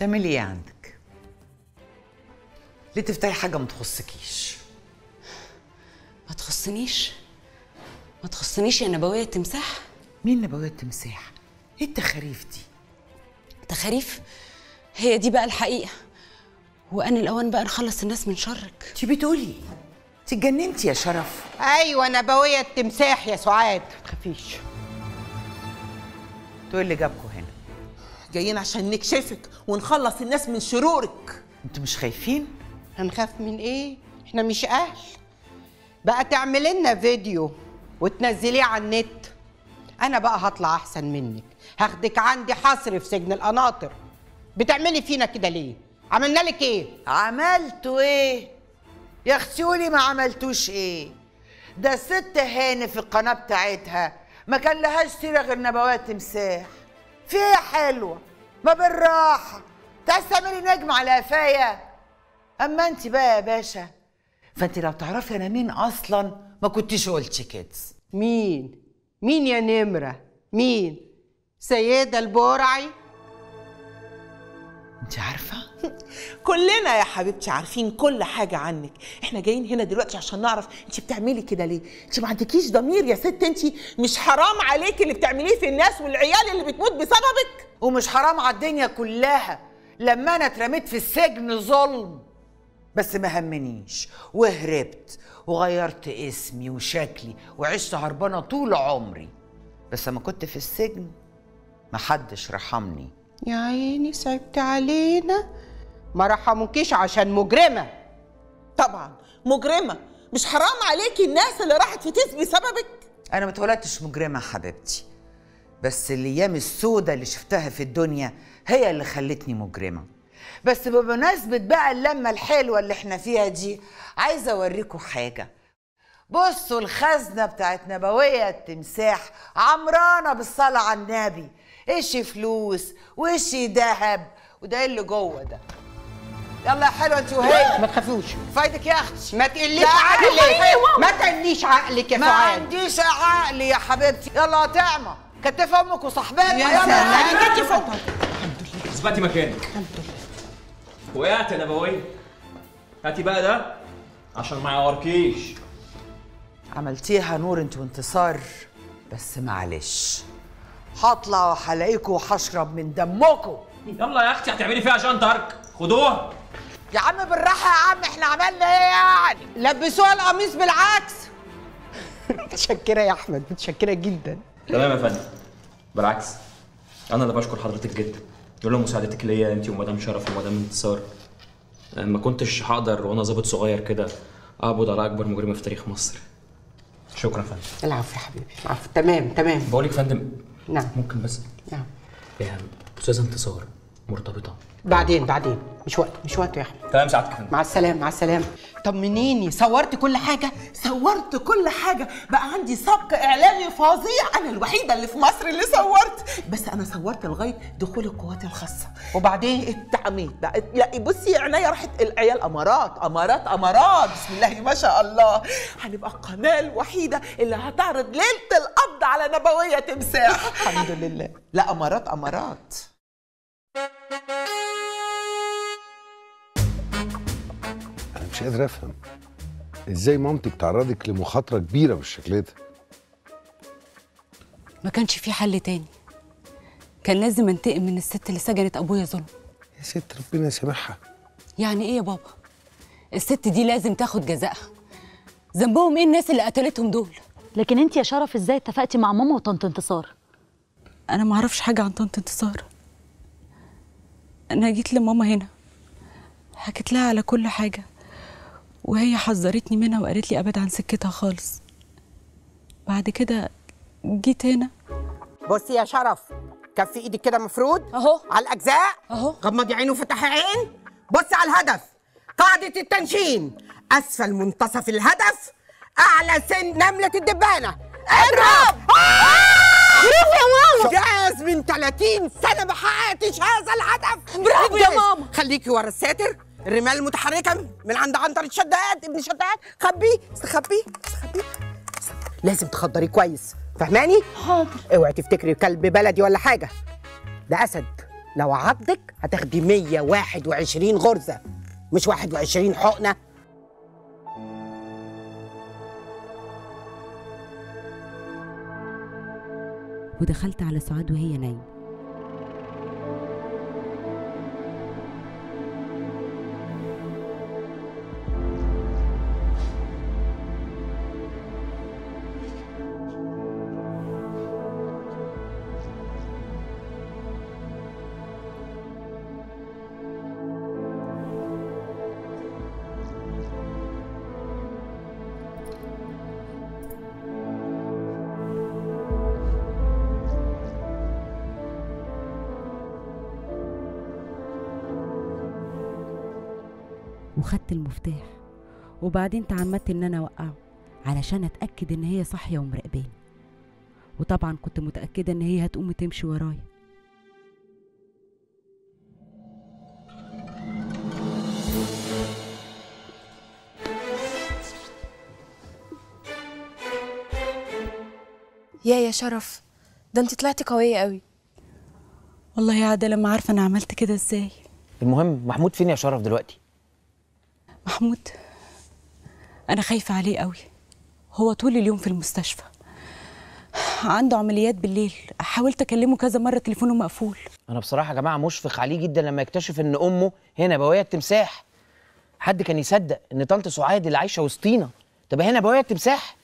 تعملي إيه عندك؟ ليه تفتحي حاجة ما تخصكيش؟ ما تخصنيش؟ ما تخصنيش يا نبوية تمساح مين نبوية التمساح؟ إيه التخاريف دي؟ تخاريف؟ هي دي بقى الحقيقة. وأن الأوان بقى نخلص الناس من شرك. انت بتقولي. انت اتجننتي يا شرف. أيوه نبوية التمساح يا سعاد. ما تخافيش تقول اللي جابكم هنا. جايين عشان نكشفك ونخلص الناس من شرورك. أنتوا مش خايفين؟ هنخاف من إيه؟ إحنا مش أهل. بقى تعملي لنا فيديو وتنزليه على النت. أنا بقى هطلع أحسن منك. هاخدك عندي حصر في سجن القناطر بتعملي فينا كده ليه؟ عملنا لك إيه؟ عملتوا إيه؟ يا أختي قولي ما عملتوش إيه؟ ده الست هاني في القناة بتاعتها. ما كان لهاش سيرة غير نبوات تمساح في يا حلوة. ما بالراحة. تعالي تعملي نجم على قفايا. أما أنت بقى يا باشا فأنت لو تعرفي أنا مين أصلا ما كنتيش قلتي كده. مين؟ مين يا نمرة؟ مين؟ سيدة البرعي؟ انت عارفة؟ كلنا يا حبيبتي عارفين كل حاجة عنك. إحنا جايين هنا دلوقتي عشان نعرف انت بتعملي كده ليه. انت ما عندكيش ضمير يا ست انت. مش حرام عليكي اللي بتعمليه في الناس والعيال اللي بتموت بسببك. ومش حرام على الدنيا كلها. لما أنا اترميت في السجن ظلم. بس ما همنيش. وهربت. وغيرت اسمي وشكلي. وعشت هربانة طول عمري. بس لما كنت في السجن محدش رحمني. يا عيني صعبت علينا. ما رحموكيش عشان مجرمة. طبعا مجرمة. مش حرام عليكي الناس اللي راحت في تيس بسببك أنا ما اتولدتش مجرمة يا حبيبتي بس الأيام السوداء اللي شفتها في الدنيا هي اللي خلتني مجرمة. بس بمناسبة بقى اللمة الحلوة اللي إحنا فيها دي عايزة أوريكم حاجة. بصوا الخزنة بتاعت نبوية التمساح عمرانة بالصلاة على النبي. إيش فلوس وايش ذهب؟ وده إيه اللي جوه ده؟ يلا يا حلوة انت وهي. ما تخافوش. فايدك يا أختي. ما تقليش عقلك. أيوة. ما تقليش عقلك يا ما سعاد عنديش عقل يا حبيبتي. يلا يا طعمة. كتف أمك وصاحبتها. يلا. سلام. كتف أمك اثبتي مكانك. وقعت يا نبوية هاتي بقى ده عشان ما يعوركيش. عملتيها نور انت وانتصار بس معلش. هطلع وهلاقيكوا وهشرب من دمكم يلا يا أختي هتعملي فيها عشان ترك خدوها. يا عم بالراحة يا عم إحنا عملنا إيه يعني؟ لبسوها القميص بالعكس. متشكرة يا أحمد متشكرة جدا. تمام يا فندم. بالعكس أنا اللي بشكر حضرتك جدا. لولا مساعدتك ليا انت ومدام شرف ومدام انتصار. ما كنتش هقدر وأنا ظابط صغير كده أقبض على أكبر مجرمه في تاريخ مصر. شكرا يا فندم. العفو يا حبيبي العفو. تمام تمام. بقول لك يا فندم نعم. ممكن بس. نعم. يا استاذه انتصار. مرتبطة. بعدين بعدين. مش وقت مش وقت يا احمد تمام سعادتك يا مع السلامة مع السلامة. طمنيني صورت كل حاجة؟ صورت كل حاجة. بقى عندي سبق إعلامي فظيع. أنا الوحيدة اللي في مصر اللي صورت. بس أنا صورت لغاية دخول القوات الخاصة. وبعدين اتعميت بقى. لا بصي عينيا راحت. العيال أمارات أمارات أمارات. بسم الله ما شاء الله. هنبقى القناه الوحيدة اللي هتعرض ليلة القبض على نبوية تمساح. الحمد لله. لا أمارات أمارات. أنا مش قادر أفهم. إزاي مامتك تعرضك لمخاطرة كبيرة بالشكل ده؟ ما كانش في حل تاني. كان لازم انتقم من الست اللي سجنت أبويا ظلم. يا ست ربنا يسامحها. يعني إيه يا بابا؟ الست دي لازم تاخد جزائها. ذنبهم إيه الناس اللي قتلتهم دول؟ لكن أنت يا شرف إزاي اتفقتي مع ماما وطنط انتصار؟ أنا ما أعرفش حاجة عن طنط انتصار. أنا جيت لماما هنا حكيت لها على كل حاجة وهي حذرتني منها وقالت لي أبعد عن سكتها خالص. بعد كده جيت هنا. بصي يا شرف كف إيدك كده مفرود؟ أهو. على الأجزاء؟ أهو. غمضي عين وفتحي عين؟ بصي على الهدف قاعدة التنشين أسفل منتصف الهدف أعلى سن نملة الدبانة. اضرب! برافو يا ماما جاز من 30 سنة ما حققتش هذا الهدف برافو يا. ماما. خليكي ورا الساتر الرمال المتحركة من عند عنتر الشداد ابن شداد خبيه استخبيه استخبيه لازم تخدري كويس فهماني؟ حاضر اوعي تفتكري كلب بلدي ولا حاجة ده أسد لو عضك هتاخدي 121 غرزة مش 21 حقنة ودخلت على سعاد وهي نايمة. وبعدين تعمدت إن أنا أوقعه علشان أتأكد إن هي صاحية ومراقباني. وطبعا كنت متأكدة إن هي هتقوم تمشي ورايا. يا يا شرف ده أنت طلعتي قوية قوي والله يا عادة لما عارفة أنا عملت كده إزاي؟ المهم محمود فين يا شرف دلوقتي؟ محمود؟ أنا خايفة عليه قوي. هو طول اليوم في المستشفى. عنده عمليات بالليل. حاولت أكلمه كذا مرة تليفونه مقفول. أنا بصراحة يا جماعة مشفق عليه جدا لما يكتشف إن أمه هنا بوايه التمساح. حد كان يصدق إن طنط سعاد اللي عايشة وسطينا؟ تبقى هنا بوايه التمساح؟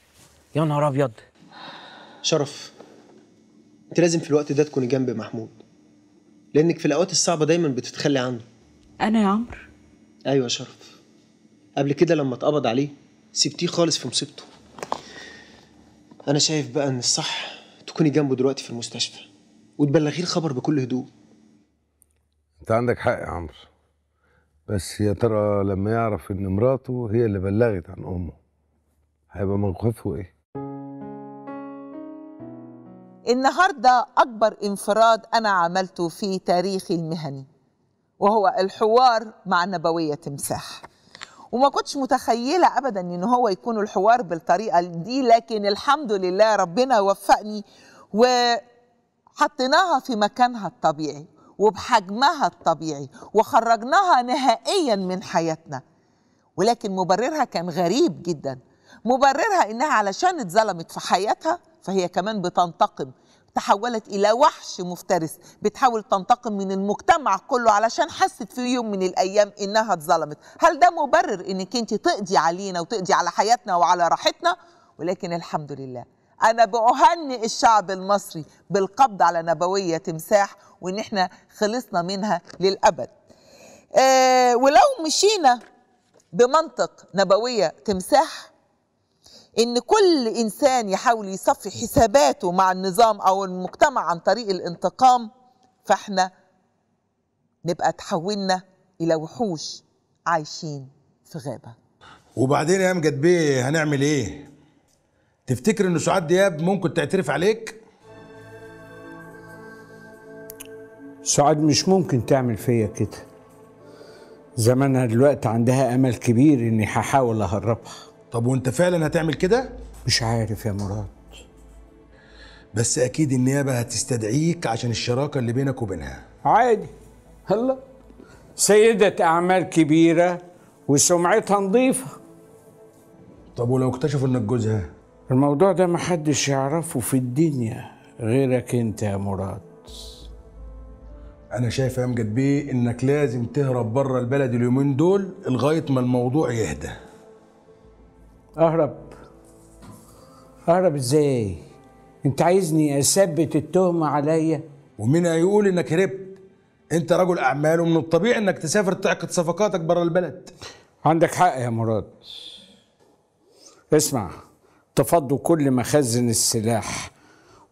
يا نهار أبيض. شرف أنت لازم في الوقت ده تكوني جنب محمود. لأنك في الأوقات الصعبة دايما بتتخلي عنه. أنا يا عمرو. أيوه يا شرف. قبل كده لما اتقبض عليه سبتيه خالص في مصيبته. أنا شايف بقى إن الصح تكوني جنبه دلوقتي في المستشفى وتبلغيه الخبر بكل هدوء. أنت عندك حق يا عمرو. بس يا ترى لما يعرف إن مراته هي اللي بلغت عن أمه هيبقى موقفه إيه؟ النهارده أكبر انفراد أنا عملته في تاريخي المهني وهو الحوار مع نبوية تمساح وما كنتش متخيلة ابدا إن هو يكون الحوار بالطريقة دي لكن الحمد لله ربنا وفقني وحطيناها في مكانها الطبيعي وبحجمها الطبيعي وخرجناها نهائيا من حياتنا. ولكن مبررها كان غريب جدا. مبررها إنها علشان اتظلمت في حياتها فهي كمان بتنتقم. تحولت إلى وحش مفترس بتحاول تنتقم من المجتمع كله علشان حست في يوم من الأيام إنها اتظلمت. هل ده مبرر إنك أنت تقضي علينا وتقضي على حياتنا وعلى راحتنا؟ ولكن الحمد لله أنا بأهنئ الشعب المصري بالقبض على نبوية تمساح وإن إحنا خلصنا منها للأبد. آه ولو مشينا بمنطق نبوية تمساح إن كل إنسان يحاول يصفي حساباته مع النظام أو المجتمع عن طريق الانتقام فإحنا نبقى تحولنا إلى وحوش عايشين في غابة. وبعدين يا امجد بيه هنعمل إيه؟ تفتكر إن سعاد دياب ممكن تعترف عليك؟ سعاد مش ممكن تعمل فيا كده. زمانها دلوقتي عندها أمل كبير إني هحاول أهربها. طب وانت فعلا هتعمل كده؟ مش عارف يا مراد. بس أكيد النيابة هتستدعيك عشان الشراكة اللي بينك وبينها. عادي. هلا. سيدة أعمال كبيرة وسمعتها نظيفة. طب ولو اكتشفوا إنك جوزها؟ الموضوع ده محدش يعرفه في الدنيا غيرك أنت يا مراد. أنا شايف يا أمجد بيه إنك لازم تهرب بره البلد اليومين دول لغاية ما الموضوع يهدى. أهرب أهرب إزاي؟ أنت عايزني أثبت التهمة عليا؟ ومين هيقول إنك هربت أنت رجل أعمال ومن الطبيعي إنك تسافر تعقد صفقاتك بره البلد عندك حق يا مراد اسمع تفضوا كل مخازن السلاح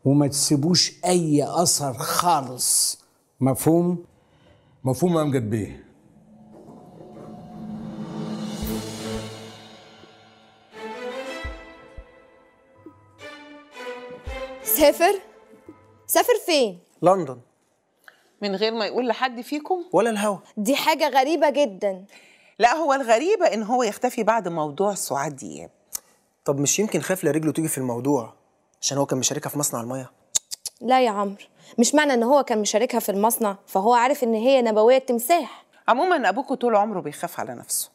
وما تسيبوش أي أثر خالص مفهوم؟ مفهوم يا امجد بيه سافر سافر فين؟ لندن. من غير ما يقول لحد فيكم؟ ولا الهوا. دي حاجة غريبة جدا. لا هو الغريبة إن هو يختفي بعد موضوع سعاد دياب. طب مش يمكن خاف لا رجله تيجي في الموضوع عشان هو كان مشاركها في مصنع المية؟ لا يا عمرو مش معنى إن هو كان مشاركها في المصنع فهو عارف إن هي نبوية تمساح. عموما ابوكوا طول عمره بيخاف على نفسه.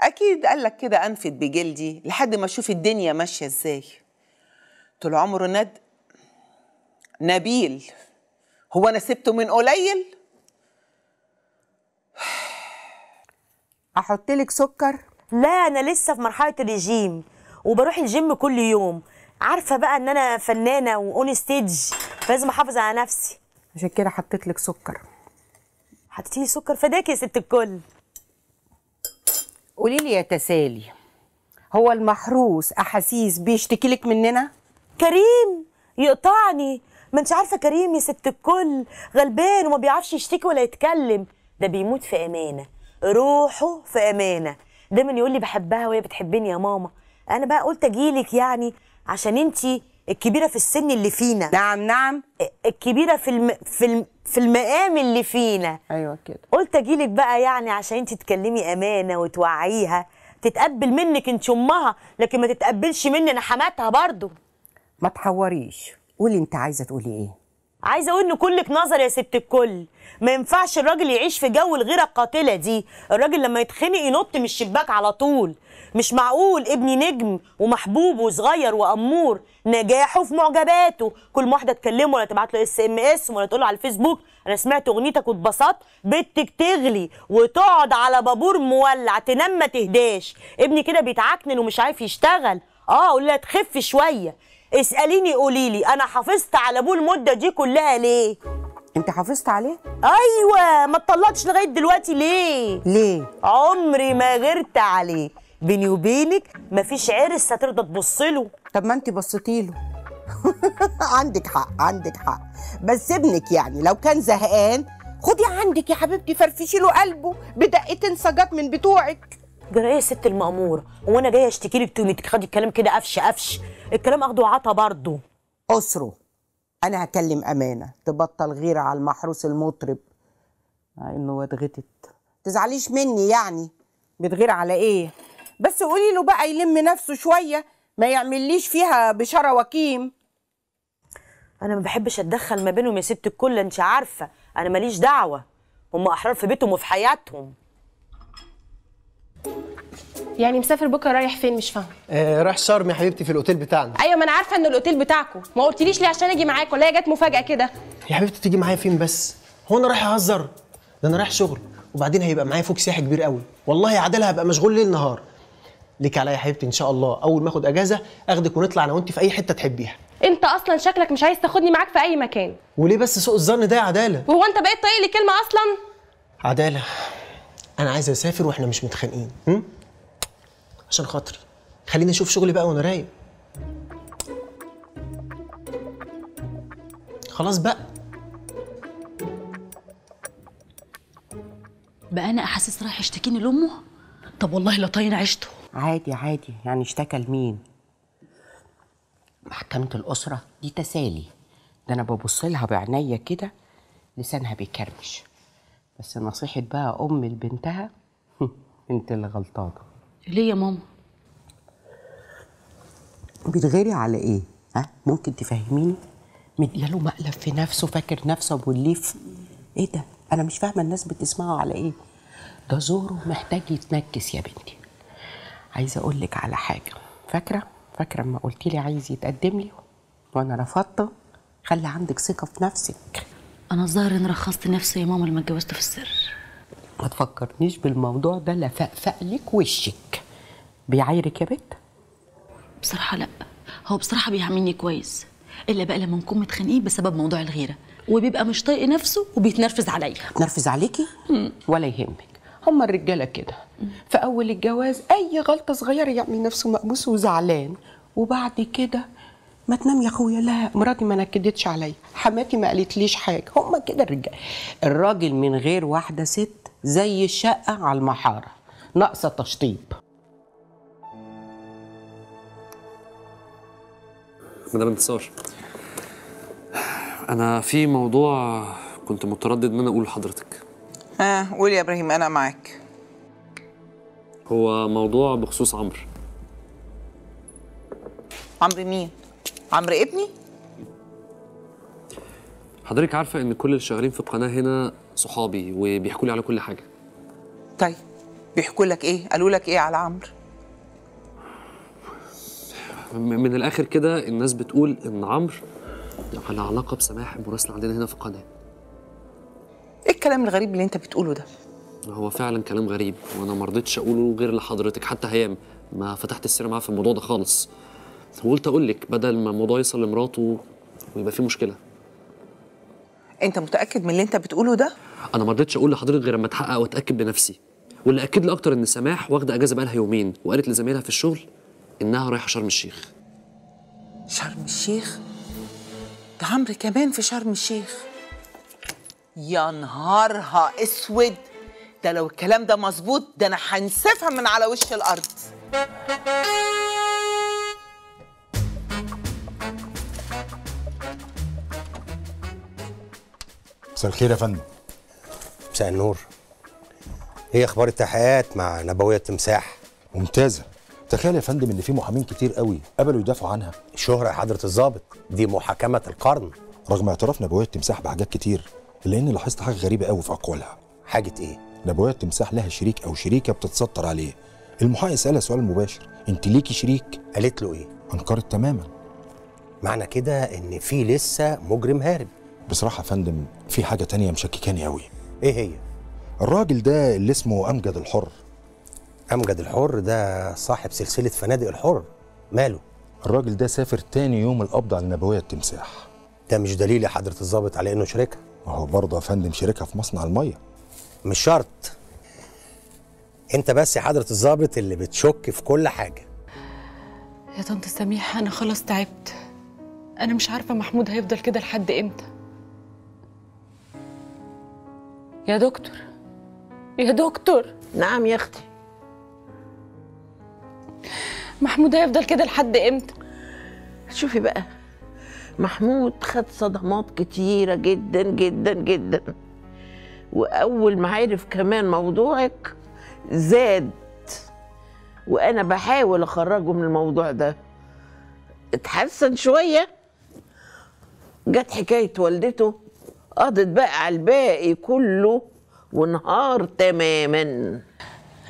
أكيد قال لك كده انفد بجلدي لحد ما أشوف الدنيا ماشية إزاي. طول عمره ند نبيل. هو أنا سبته من قليل؟ أحط لك سكر؟ لا أنا لسه في مرحلة الرجيم وبروح الجيم كل يوم. عارفة بقى إن أنا فنانة و on stage فلازم أحافظ على نفسي. عشان كده حطيت لك سكر. حطيتي لي سكر فداك يا ست الكل. قولي لي يا تسالي هو المحروس أحاسيس بيشتكي لك مننا؟ كريم يقطعني. ما انت عارفة كريم يا ست الكل غلبان وما بيعرفش يشتكي ولا يتكلم. ده بيموت في أمانة. روحه في أمانة. دايما يقول لي بحبها وهي بتحبني يا ماما. أنا بقى قلت اجيلك يعني عشان انتي الكبيرة في السن اللي فينا. نعم نعم. الكبيرة في الم... في الم... في المقام اللي فينا. أيوه كده. قلت اجيلك بقى يعني عشان انتي تكلمي أمانة وتوعيها. تتقبل منك انت أمها لكن ما تتقبلش مني أنا حماتها برضو. ما تحوريش. قولي انت عايزة تقولي إيه. عايزة أقول ان كلك نظر يا ست الكل. ما ينفعش الراجل يعيش في جو الغيرة القاتلة دي. الراجل لما يتخنق ينط من الشباك على طول. مش معقول ابني نجم ومحبوب وصغير وأمور. نجاحه في معجباته. كل واحدة تكلمه ولا تبعت له SMS ولا تقول له على الفيسبوك أنا سمعت أغنيتك واتبسطت بنتك تغلي وتقعد على بابور مولع تنام ما تهداش. ابني كده بيتعكنن ومش عارف يشتغل. آه قول لها تخف شوية. اسأليني قولي لي. أنا حافظت على أبوه المدة دي كلها ليه؟ أنت حافظت عليه؟ أيوه. ما اتطلقتش لغاية دلوقتي ليه؟ ليه؟ عمري ما غيرت عليه. بيني وبينك مفيش عرس هترضى تبص له. طب ما أنت بصيتي له. عندك حق عندك حق. بس ابنك يعني لو كان زهقان خدي عندك يا حبيبتي فرفشي له قلبه بدقتين سجات من بتوعك. جرايه يا ست المأمورة هو أنا جاية أشتكي لك تقومي تاخدي الكلام كده قفش قفش الكلام أخده وعطا برضه. اسره أنا هكلم أمانة تبطل غيرة على المحروس المطرب. مع إنه واد غتت. تزعليش مني يعني. بتغير على إيه؟ بس قولي له بقى يلم نفسه شوية ما يعمليش فيها بشارة وكيم. أنا ما بحبش أتدخل ما بينهم يا ست الكل أنت عارفة. أنا ماليش دعوة. هم أحرار في بيتهم وفي حياتهم. يعني مسافر بكرة رايح فين مش فاهمة. آه رايح شرم يا حبيبتي في الأوتيل بتاعنا. أيوه ما أنا عارفة إن الأوتيل بتاعكم. ما قلتليش ليه عشان أجي معاك ولا هي جت مفاجأة كده. يا حبيبتي تيجي معايا فين بس؟ هو أنا رايح أهزر. ده أنا رايح شغل. وبعدين هيبقى معايا فوق سياحي كبير قوي. والله يا عدالة هبقى مشغول ليل نهار. ليك عليا يا حبيبتي إن شاء الله. أول ما آخد أجازة آخدك ونطلع أنا وانت في أي حتة تحبيها. أنت أصلا شكلك مش عايز تاخدني معاك في أي مكان. وليه بس سوء الظن ده يا عدالة؟ وهو أنت بقيت طايق لي كلمة أصلا؟ عدالة أنا عايز أسافر وإحنا مش متخانقين؟ عشان خاطري. خليني أشوف شغلي بقى وأنا رايق. خلاص بقى. بقى أنا احاسيس رايح يشتكيني لأمه؟ طب والله لا طاين عشته عادي عادي. يعني اشتكى لمين؟ محكمة الأسرة. دي تسالي. ده أنا ببص لها بعينيا كده لسانها بيكرمش. بس نصيحة بقى أم لبنتها انت اللي غلطانة ليه يا ماما بتغيري على إيه؟ ها؟ ممكن تفهميني؟ مدياله مقلب في نفسه فاكر نفسه أبو الليف إيه ده؟ أنا مش فاهمة الناس بتسمعه على إيه؟ ده زوره محتاج يتنكس يا بنتي عايزة أقول لك على حاجة فاكرة؟ فاكرة اما قلت لي عايز يتقدم لي وأنا رفضت خلي عندك ثقة في نفسك أنا الظاهر ان رخصت نفسي يا ماما لما اتجوزت في السر ما تفكرنيش بالموضوع ده لا فقفق لك وشك. بيعايرك يا بنت؟ بصراحة لا. هو بصراحة بيعاملني كويس إلا بقى لما نكون متخانقين بسبب موضوع الغيرة وبيبقى مش طايق نفسه وبيتنرفز عليا. تنرفز عليكي؟ ولا يهمك. هما الرجالة كده. في أول الجواز أي غلطة صغيرة يعمل نفسه مقبوس وزعلان. وبعد كده ما تنام يا أخويا لا مراتي ما نكدتش عليا حماتي ما قالتليش حاجة. هما كده الرجاله الراجل من غير واحدة ست زي الشقة على المحارة. ناقصة تشطيب. مدام انتصار أنا في موضوع كنت متردد إن أنا اقوله لحضرتك. ها قول يا إبراهيم أنا معاك. هو موضوع بخصوص عمرو. عمرو مين؟ عمرو ابني؟ حضرتك عارفة إن كل اللي شغالين في القناة هنا صحابي وبيحكوا لي على كل حاجة. طيب بيحكوا لك إيه؟ قالوا لك إيه على عمرو؟ من الآخر كده الناس بتقول إن عمرو على علاقة بسماح المراسله عندنا هنا في القناة. إيه الكلام الغريب اللي أنت بتقوله ده؟ هو فعلا كلام غريب وأنا ما رضيتش أقوله غير لحضرتك حتى هيام ما فتحت السيرة معاه في الموضوع ده خالص. وقلت أقول لك بدل ما الموضوع يوصل لمراته ويبقى فيه مشكلة. انت متأكد من اللي انت بتقوله ده؟ أنا ما رضيتش أقول لحضرتك غير اما اتحقق واتأكد بنفسي. واللي أكد لي أكتر إن سماح واخده أجازة بقالها يومين وقالت لزميلها في الشغل إنها رايحة شرم الشيخ. شرم الشيخ؟ ده عمرو كمان في شرم الشيخ. يا نهارها أسود. ده لو الكلام ده مظبوط ده أنا هنسفها من على وش الأرض. مساء الخير يا فندم. مساء النور. إيه أخبار التحقيقات مع نبوية التمساح ممتازة. تخيل يا فندم إن في محامين كتير قوي قبلوا يدافعوا عنها. شهرة يا حضرة الضابط. دي محاكمة القرن. رغم اعتراف نبوية التمساح بحاجات كتير إلا إني لاحظت حاجة غريبة قوي في أقوالها. حاجة إيه؟ نبوية التمساح لها شريك أو شريكة بتتستر عليه. المحقق سألها سؤال مباشر. أنت ليكي شريك؟ قالت له إيه؟ أنكرت تماما. معنى كده إن في لسه مجرم هارب. بصراحة يا فندم في حاجة تانية مشككاني قوي إيه هي؟ الراجل ده اللي اسمه أمجد الحر. أمجد الحر ده صاحب سلسلة فنادق الحر. ماله؟ الراجل ده سافر تاني يوم القبض على نبوية التمساح. ده مش دليل يا حضرة الضابط على إنه شريكها ما هو برضه يا فندم شريكها في مصنع المية. مش شرط. أنت بس يا حضرة الضابط اللي بتشك في كل حاجة. يا طنط سميح أنا خلاص تعبت. أنا مش عارفة محمود هيفضل كده لحد إمتى؟ يا دكتور. يا دكتور. نعم يا أختي. محمود هيفضل كده لحد إمتى؟ شوفي بقى محمود خد صدمات كتيرة جدا جدا جدا. وأول ما عرف كمان موضوعك زاد. وأنا بحاول أخرجه من الموضوع ده. اتحسن شوية. جت حكاية والدته قضت بقى على الباقي كله وانهار تماما. أنا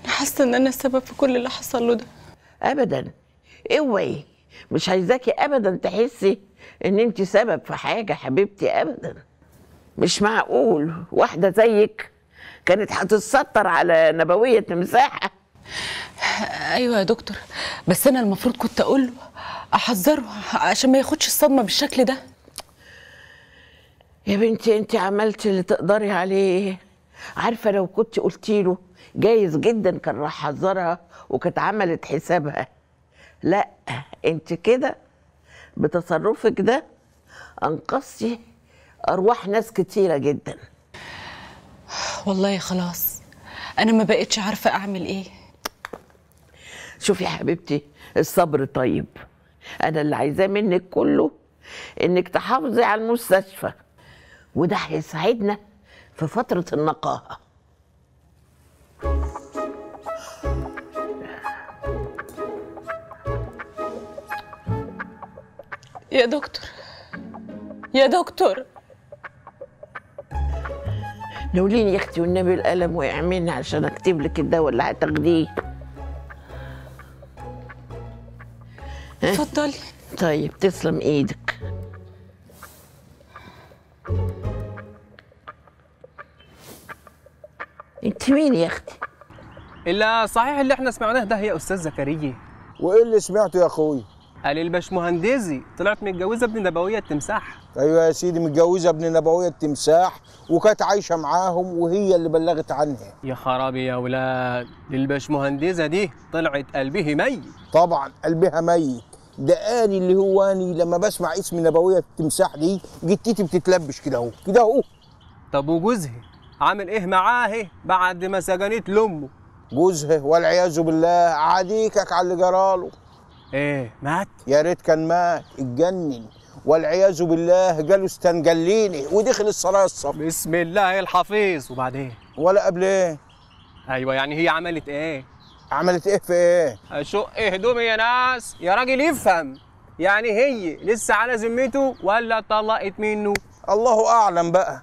حاسة إن أنا السبب في كل اللي حصل له ده. ابدا. اوعي مش عايزاكي ابدا تحسي إن انت سبب في حاجة حبيبتي ابدا. مش معقول. واحدة زيك كانت هتتستر على نبوية تمساحه أيوه يا دكتور بس أنا المفروض كنت أقول له أحذره عشان ما ياخدش الصدمة بالشكل ده. يا بنتي انت عملتي اللي تقدري عليه. عارفة لو كنت قلتي له جايز جدا كان راح حذرها وكانت عملت حسابها. لا انت كده بتصرفك ده انقذتي أرواح ناس كتيرة جدا. والله خلاص أنا ما بقتش عارفة أعمل إيه. شوفي يا حبيبتي الصبر طيب. أنا اللي عايزاه منك كله إنك تحافظي على المستشفى. وده هيساعدنا في فترة النقاهة. يا دكتور يا دكتور. نوليني يا أختي والنبي القلم وقع مني عشان أكتب لك الدواء اللي هتاخديه. اتفضلي. طيب تسلم إيدك. انت مين يا أختي؟ إلا صحيح اللي إحنا سمعناه ده يا أستاذ زكريا. وإيه اللي سمعته يا أخوي؟ قال الباشمهندسي طلعت متجوزة ابن نبوية التمساح. أيوه يا سيدي متجوزة ابن نبوية التمساح وكانت عايشة معاهم وهي اللي بلغت عنها. يا خرابي يا ولاد دي الباشمهندسة دي طلعت قلبه ميت. طبعا قلبها ميت. ده اني اللي هو أني لما بسمع اسم نبوية التمساح دي جتتي بتتلبش كده أهو كده أهو. طب وجوزها؟ عامل إيه معاه بعد ما سجنت لأمه؟ جوزها والعياذ بالله عاديكك على اللي جراله إيه مات؟ يا ريت كان مات. اتجنن. والعياذ بالله جاله استنجليني ودخل الصلاة الصف بسم الله الحفيظ. وبعدين؟ ولا قبل إيه؟ أيوه يعني هي عملت إيه؟ عملت إيه في إيه؟ اشق هدومي يا ناس. يا راجل يفهم. يعني هي لسه على ذمته ولا اتطلقت منه؟ الله أعلم بقى.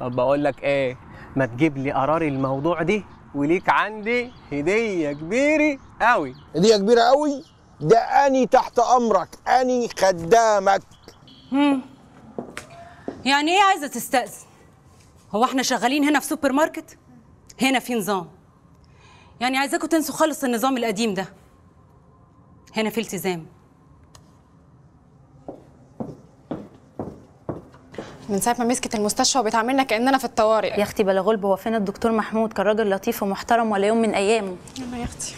طب بقول لك إيه؟ ما تجيب لي قرار الموضوع دي وليك عندي هدية كبيرة قوي. هدية كبيرة قوي؟ ده أني تحت أمرك أني خدامك. هم. يعني إيه عايزة تستأذن؟ هو إحنا شغالين هنا في سوبر ماركت؟ هنا في نظام. يعني عايزاكم تنسوا خالص النظام القديم ده. هنا في التزام. من ساعة ما مسكت المستشفى وبتعاملنا كأننا في الطوارئ. يا أختي بلا غلب هو فين الدكتور محمود كان راجل لطيف ومحترم ولا يوم من ايامه يلا يا أختي.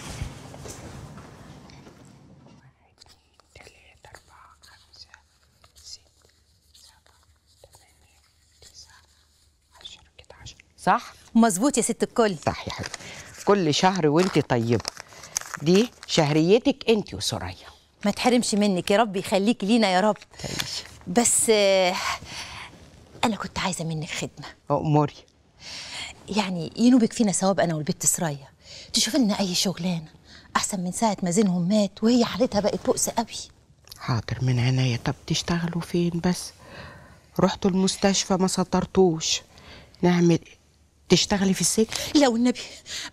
صح؟ مظبوط يا ست الكل. صح يا حبيبي كل شهر وانت طيبة. دي شهريتك انت وسوريا ما تحرمش منك يا رب يخليك لينا يا رب. بس آه، أنا كنت عايزة منك خدمة. أموري يعني ينوبك فينا ثواب أنا والبت سرايا. تشوف لنا أي شغلانة. أحسن من ساعة ما زينهم مات وهي حالتها بقت بؤس قوي. حاضر من عناية. طب تشتغلوا فين بس؟ رحتوا المستشفى ما سطرتوش. نعمل تشتغلي في السجن؟ لا والنبي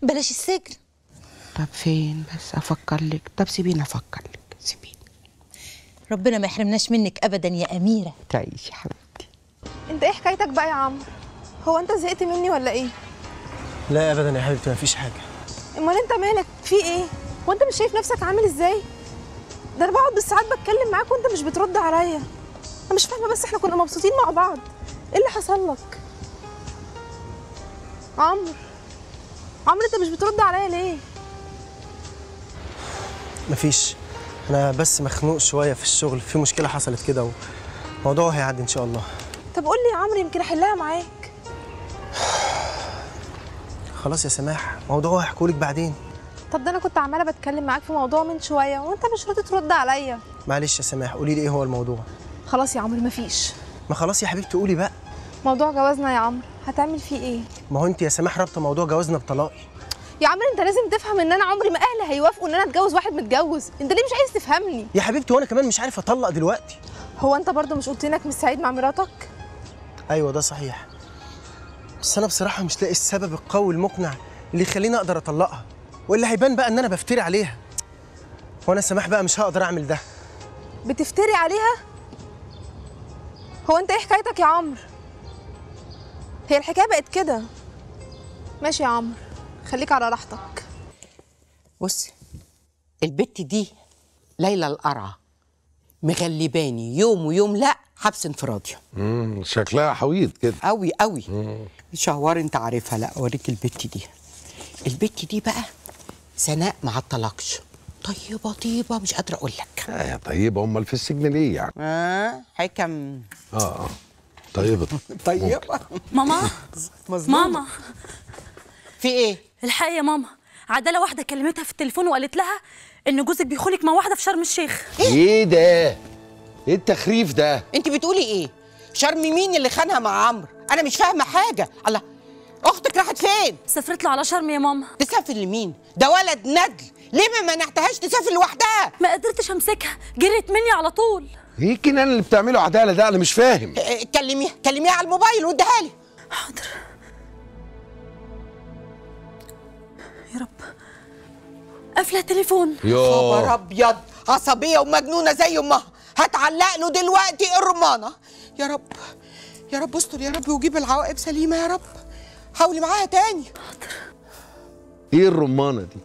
بلاش السجن. طب فين بس؟ أفكر لك. طب سيبيني أفكر لك. ربنا ما يحرمناش منك ابدا يا أميرة. تعيشي يا حبيبتي. انت إيه حكايتك بقى يا عمرو هو انت زهقت مني ولا إيه؟ لا ابدا يا حبيبتي مفيش حاجة. امال انت مالك؟ في إيه؟ هو انت مش شايف نفسك عامل إزاي؟ ده أنا بقعد بالساعات بتكلم معاك وانت مش بترد عليا. أنا مش فاهمة بس إحنا كنا مبسوطين مع بعض. إيه اللي حصل لك؟ عمرو عمرو انت مش بترد عليا ليه؟ مفيش. أنا بس مخنوق شوية في الشغل في مشكلة حصلت كده وموضوعه هيعدي إن شاء الله. طب قول لي يا عمرو يمكن أحلها معاك. خلاص يا سماح موضوعه هحكولك بعدين. طب ده أنا كنت عمالة بتكلم معاك في موضوع من شوية وأنت مش راضي ترد عليا. معلش يا سماح قولي لي إيه هو الموضوع؟ خلاص يا عمرو مفيش. ما خلاص يا حبيبتي قولي بقى. موضوع جوازنا يا عمرو هتعمل فيه إيه؟ ما هو أنت يا سماح رابطة موضوع جوازنا بطلاقي. يا عمرو أنت لازم تفهم إن أنا عمري ما أهلي هيوافقوا إن أنا أتجوز واحد متجوز. أنت ليه مش عايز تفهمني؟ يا حبيبتي وأنا كمان مش عارف أطلق دلوقتي. هو أنت برضو مش قلت إنك مش سعيد مع مراتك؟ أيوه ده صحيح. بس أنا بصراحة مش لاقي السبب القوي المقنع اللي يخليني أقدر أطلقها واللي هيبان بقى إن أنا بفتري عليها. وأنا سماح بقى مش هقدر أعمل ده. بتفتري عليها؟ هو أنت إيه حكايتك يا عمرو؟ هي الحكاية بقت كده. ماشي يا عمرو خليك على راحتك. بصي البت دي ليلى القرعة مغلباني يوم ويوم لأ حبس انفرادي. مم، شكلها حويط كده. قوي قوي شهوار انت عارفها. لا أوريك البت دي. البت دي بقى سناء ما عطلكش طيبة طيبة مش قادرة أقول لك آه يا طيبة أمال في السجن ليه يعني؟ آه حكم آه آه. طيبة. طيبة. ماما. مظلومة. ماما. في إيه؟ الحقيقة يا ماما عدالة واحدة كلمتها في التليفون وقالت لها إن جوزك بيخونك مع واحدة في شرم الشيخ. إيه ده؟ إيه التخريف ده؟ انت بتقولي إيه؟ شرم مين اللي خانها مع عمرو؟ أنا مش فاهمة حاجة. الله أختك راحت فين؟ سافرت له على شرم يا ماما. تسافر لمين؟ ده ولد ندل ليه ما منعتهاش تسافر لوحدها؟ ما قدرتش امسكها. جريت مني على طول. إيه الكنان اللي بتعمله عدالة ده أنا مش فاهم. آه، كلميها كلميها على الموبايل واديها لي. قافلة التليفون. خبر أبيض عصبية ومجنونة زي أمها. هتعلق له دلوقتي الرمانة. يا رب يا رب استر يا رب وجيب العواقب سليمة يا رب. حاولي معاها تاني. إيه الرمانة دي؟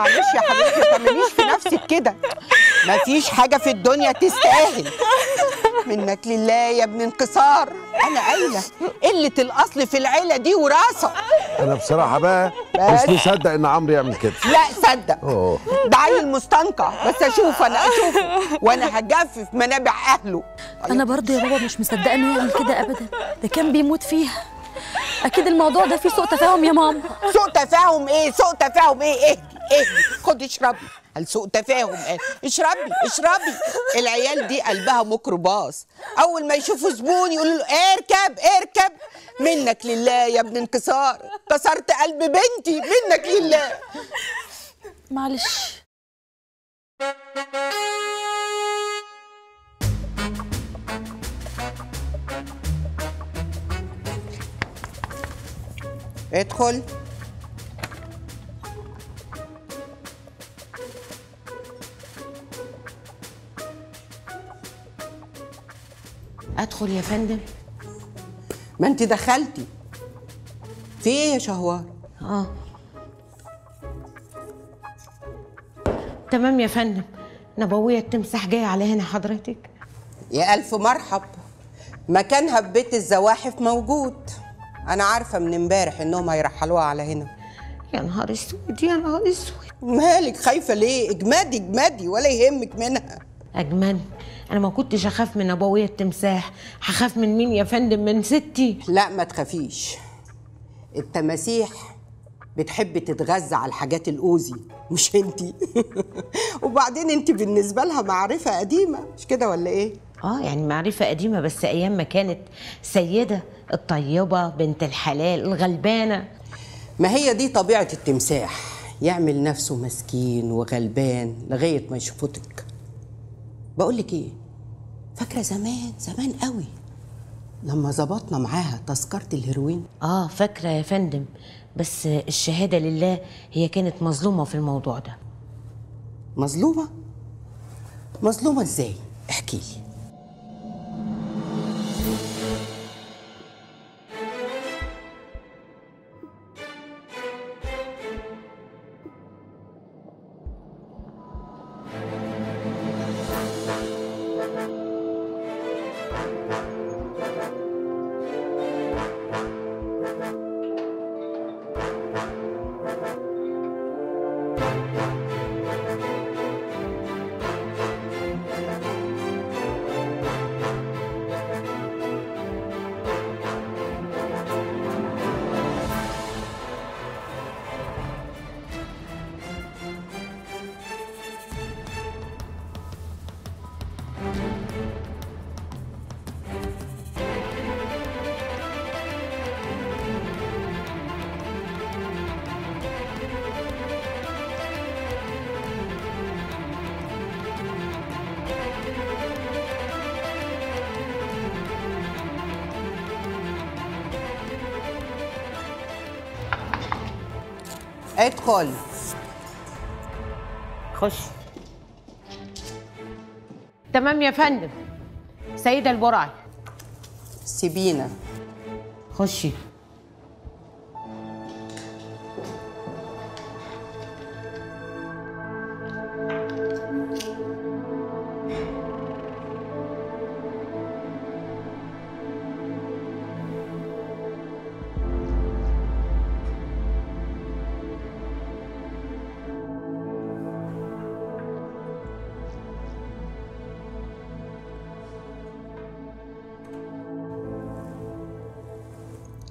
معلش يا حبيبتي ما تعمليش في نفسك كده. مفيش حاجة في الدنيا تستاهل. منك لله يا ابن انكسار. أنا قايلة قلة الأصل في العيلة دي وراثه أنا بصراحة بقى مش مصدق إن عمرو يعمل كده. لا صدق. ده عيل مستنقع. بس أشوف أنا اشوفه وأنا هجفف منابع أهله. أنا برضه يا بابا مش مصدقة انه يعمل كده ابدا. ده كان بيموت فيها. أكيد الموضوع ده فيه سوء تفاهم يا ماما. سوء تفاهم إيه؟ سوء تفاهم إيه؟ اهدي اهدي خدي اشربي. هل سوء تفاهم. إيه؟ اشربي اشربي. العيال دي قلبها ميكروباص. أول ما يشوفوا زبون يقولوا له اركب اركب منك لله يا ابن انكسار. كسرت قلب بنتي. منك لله. معلش. ادخل. أدخل يا فندم. ما أنت دخلتي. في إيه يا شهوار؟ آه. تمام يا فندم. نبوية التمساح جاية على هنا حضرتك. يا ألف مرحب. مكانها في بيت الزواحف موجود. أنا عارفة من امبارح إنهم هيرحلوها على هنا. يا نهار أسود يا نهار أسود. مالك خايفة ليه؟ إجمادي إجمادي ولا يهمك منها. أجمل. أنا ما كنتش أخاف من ابوية التمساح. هخاف من مين يا فندم؟ من ستي. لا ما تخافيش. التماسيح بتحب تتغذى على الحاجات الأوزي مش أنتي. وبعدين انت بالنسبة لها معرفة قديمة. مش كده ولا إيه؟ آه يعني معرفة قديمة بس أيام ما كانت سيدة الطيبة بنت الحلال الغلبانة. ما هي دي طبيعة التمساح. يعمل نفسه مسكين وغلبان لغاية ما يشوفوتك. بقول لك إيه؟ فاكرة زمان زمان قوي. لما ظبطنا معاها تذكرة الهيروين. آه فاكرة يا فندم. بس الشهادة لله هي كانت مظلومة في الموضوع ده. مظلومة؟ مظلومة إزاي؟ احكي لي. ادخل خش. تمام يا فندم. سيدة البرعي. سيبينا. خشي.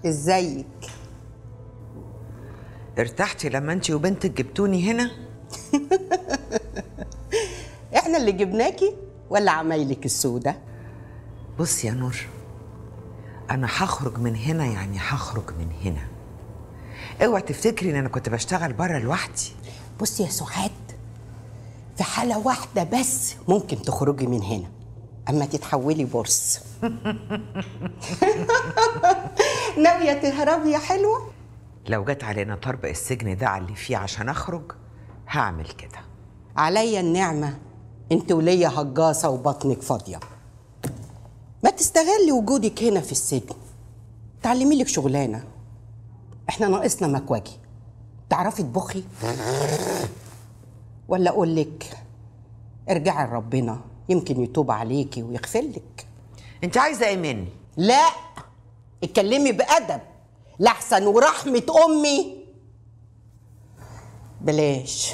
ازيك؟ ارتحتي لما انت وبنتك جبتوني هنا؟ إحنا اللي جبناكي ولا عمايلك السودة؟ بص يا نور أنا هخرج من هنا يعني هخرج من هنا. اوعي تفتكري إن أنا كنت بشتغل بره لوحدي. بصي يا سعاد في حالة واحدة بس ممكن تخرجي من هنا. أما تتحولي بورس. ناوية تهربي يا حلوة؟ لو جت علينا طرب السجن ده على اللي فيه عشان أخرج هعمل كده. عليا النعمة. انت وليا هجاصة وبطنك فاضية. ما تستغلي وجودك هنا في السجن. تعلمي لك شغلانة. إحنا ناقصنا مكواجي تعرفي تطبخي ولا أقول لك ارجعي لربنا. يمكن يتوب عليكي ويغفر لك. انت عايزة إيه مني؟ لا اتكلمي بأدب. لحسن ورحمة أمي. بلاش.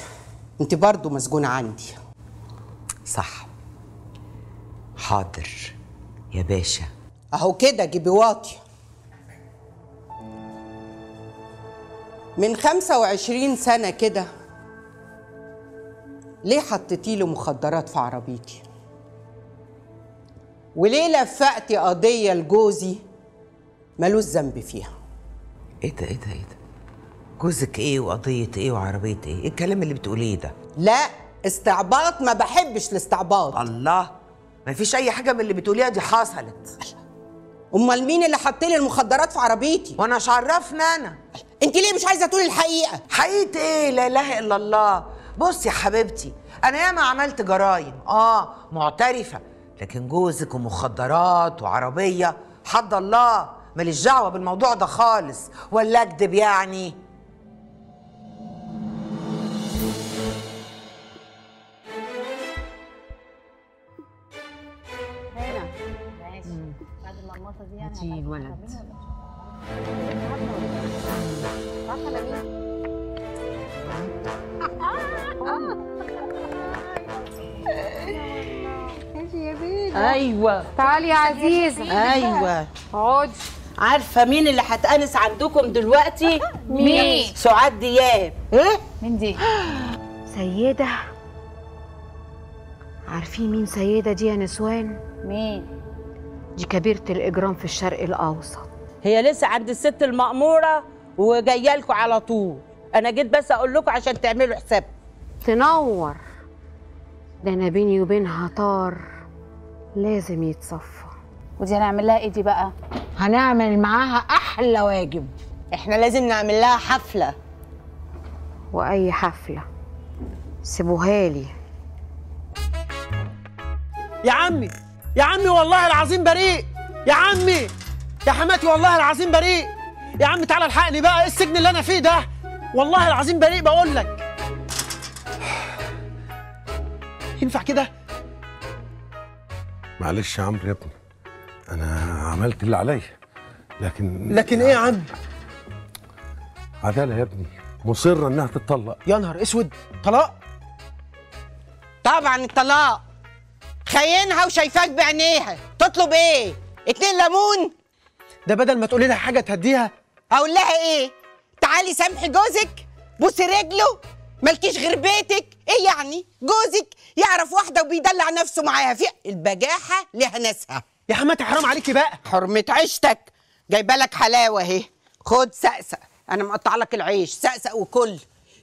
انت برضو مسجونة عندي. صح. حاضر. يا باشا. أهو كده جيبي واطي. من 25 سنة كده ليه حطيتي له مخدرات في عربيتي؟ وليه لفقتي قضية لجوزي ملوش ذنب فيها؟ إيه ده إيه ده إيه ده؟ جوزك إيه وقضية إيه وعربية إيه؟ إيه الكلام اللي بتقوليه ده؟ لا استعباط ما بحبش الاستعباط. الله ما فيش أي حاجة من اللي بتقوليها دي حصلت. أمال مين اللي حط لي المخدرات في عربيتي؟ وأنا مش عرفنا أنا. أنت ليه مش عايزة تقولي الحقيقة؟ حقيقة إيه؟ لا إله إلا الله. بصي يا حبيبتي أنا ياما عملت جرايم آه معترفة. لكن جوزك ومخدرات وعربية حد الله ماليش دعوة بالموضوع ده خالص. ولا اكدب يعني؟ هنا. ماشي. بعد دي يعني هاتي الولد راح أيوه. تعالي يا عزيزة. أيوه. اقعدي عارفة مين اللي هتأنس عندكم دلوقتي؟ مين؟ سعاد دياب. إيه؟ مين دي؟ سيدة. عارفين مين سيدة دي يا نسوان؟ مين؟ دي كبيرة الإجرام في الشرق الأوسط. هي لسه عند الست المأمورة وجاية لكم على طول. أنا جيت بس أقول لكم عشان تعملوا حساب. تنور. ده أنا بيني وبينها طار. لازم يتصفى. ودي هنعمل لها إيه دي بقى؟ هنعمل معاها أحلى واجب. إحنا لازم نعمل لها حفلة. وأي حفلة؟ سيبوها لي. يا عمي يا عمي والله العظيم بريء. يا عمي يا حماتي والله العظيم بريء. يا عم تعالى الحقني بقى إيه السجن اللي أنا فيه ده؟ والله العظيم بريء بقول لك. ينفع كده؟ معلش يا عمرو يا ابني أنا عملت اللي عليا لكن لكن إيه يا عم؟ عدالة يا ابني مصرة إنها تتطلق. يا نهار أسود طلاق؟ طبعا الطلاق خاينها وشايفاك بعينيها. تطلب إيه؟ اتنين ليمون؟ ده بدل ما تقولي لها حاجة تهديها. أقول لها إيه؟ تعالي سامحي جوزك بوسي رجله. مالكيش غير بيتك. إيه يعني؟ جوزك يعرف واحدة وبيدلع نفسه معاها في البجاحة لها ناسها يا حماتي حرام عليكي بقى. حرمة عيشتك. جايبة لك حلاوة أهي. خد سقسق أنا مقطع لك العيش. سقسق وكل.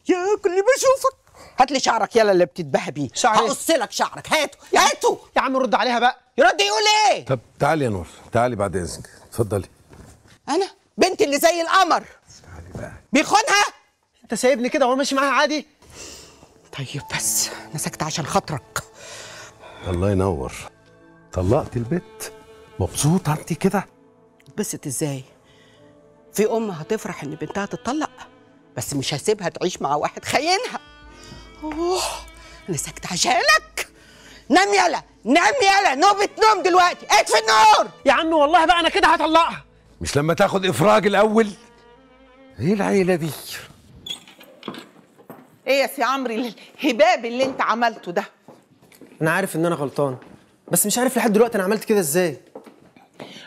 يا كل ما اشوفك هات لي شعرك. يلا اللي بتتباهى بيه شعر إيه؟ هقص لك شعرك. هاته. هاته. يا عم رد عليها بقى. يرد يقول إيه؟ طب تعالي يا نور. تعالي بعد إذنك. اتفضلي. أنا؟ بنتي اللي زي القمر. بيخونها؟ انت سايبني كده وأنا ماشي معاها عادي؟ طيب بس أنا ساكته عشان خاطرك. الله ينور. طلقت البيت مبسوطه انت كده؟ اتبسط إزاي؟ في أم هتفرح إن بنتها تتطلق بس مش هسيبها تعيش مع واحد خاينها. أوه أنا ساكته عشانك. نام يلا نام يلا نوبة نوم دلوقتي. اطفي النور. يا عم والله بقى أنا كده هطلقها. مش لما تاخد إفراج الأول. إيه العيلة دي؟ إيه يا سي عمرو الهباب اللي انت عملته ده؟ أنا عارف ان أنا غلطان بس مش عارف لحد دلوقتي أنا عملت كده إزاي.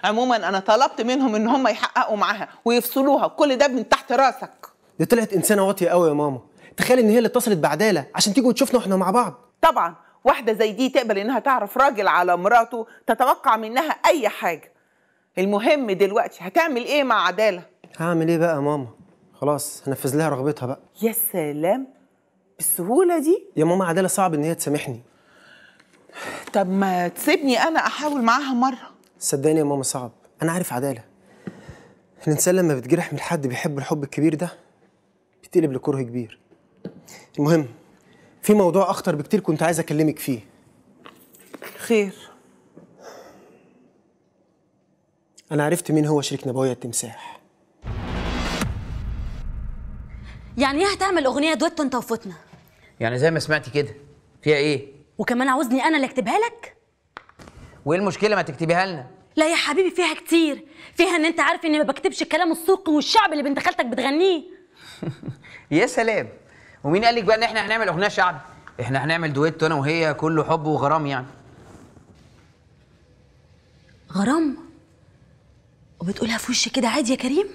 عموما أنا طلبت منهم ان هم يحققوا معاها ويفصلوها كل ده من تحت راسك. دي طلعت انسانة واطية قوي يا ماما. تخيل ان هي اللي اتصلت بعدالة عشان تيجي وتشوفنا وإحنا مع بعض. طبعا واحدة زي دي تقبل انها تعرف راجل على مراته تتوقع منها اي حاجة. المهم دلوقتي هتعمل إيه مع عدالة؟ هعمل إيه بقى يا ماما؟ خلاص هنفذ لها رغبتها بقى. يا سلام! بالسهولة دي؟ يا ماما عدالة صعب إن هي تسامحني. طب ما تسيبني أنا أحاول معاها مرة. صدقني يا ماما صعب. أنا عارف عدالة. الانسان لما بيتجرح من حد بيحب الحب الكبير ده بيتقلب لكره كبير. المهم في موضوع أخطر بكتير كنت عايز أكلمك فيه. خير. أنا عرفت مين هو شريك نبوية التمساح. يعني إيه هتعمل أغنية دويتو أنت وفتنا يعني زي ما سمعتي كده. فيها إيه؟ وكمان عاوزني أنا اللي أكتبها لك؟ وإيه المشكلة ما تكتبيها لنا؟ لا يا حبيبي فيها كتير. فيها إن أنت عارف إني ما بكتبش الكلام السوقي والشعب اللي بنت خالتك بتغنيه. يا سلام. ومين قال لك بقى إن إحنا هنعمل أغنية شعبي إحنا هنعمل دويتو أنا وهي كله حب وغرام يعني. غرام؟ وبتقولها في وشي كده عادي يا كريم؟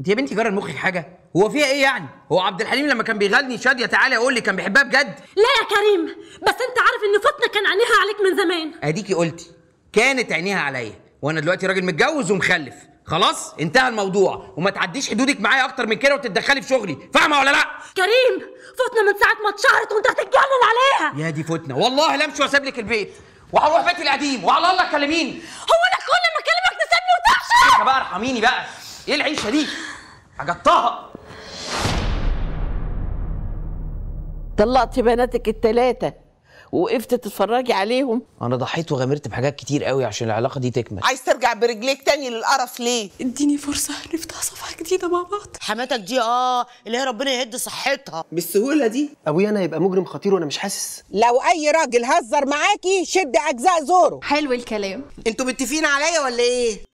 انت يا بنتي جرى مخك حاجة؟ هو فيها إيه يعني؟ هو عبد الحليم لما كان بيغني شادية تعالى يقول لي كان بيحبها بجد. لا يا كريم بس انت عارف ان فتنة كان عينيها عليك من زمان. اديكي قلتي كانت عينيها عليا وأنا دلوقتي راجل متجوز ومخلف. خلاص؟ انتهى الموضوع. وما تعديش حدودك معايا أكتر من كده وتتدخلي في شغلي. فاهمة ولا لا؟ كريم فتنة من ساعة ما اتشهرت وانت هتتجنن عليها. يا دي فتنه والله لا امشي واسيب لك البيت. وهروح بيتي القديم. وعلى الله كلميني هو أنا كل ما أكلمك تسيبني وتمشي بقى ارحميني بقى. إيه العيشة دي؟ حاجطها طلقتي بناتك التلاتة وقفت تتفرجي عليهم؟ أنا ضحيت وغامرت بحاجات كتير قوي عشان العلاقة دي تكمل. عايز ترجع برجليك تاني للقرف ليه؟ اديني فرصة نفتح صفحة جديدة مع بعض. حماتك دي آه اللي هي ربنا يهد صحتها. بالسهولة دي؟ أبويا أنا يبقى مجرم خطير وأنا مش حاسس. لو أي راجل هزر معاكي شد أجزاء زوره. حلو الكلام. أنتوا متفقين عليا ولا إيه؟